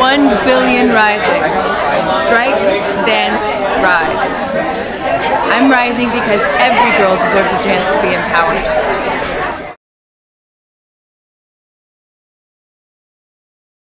1 billion rising. Strike, dance, rise. I'm rising because every girl deserves a chance to be empowered.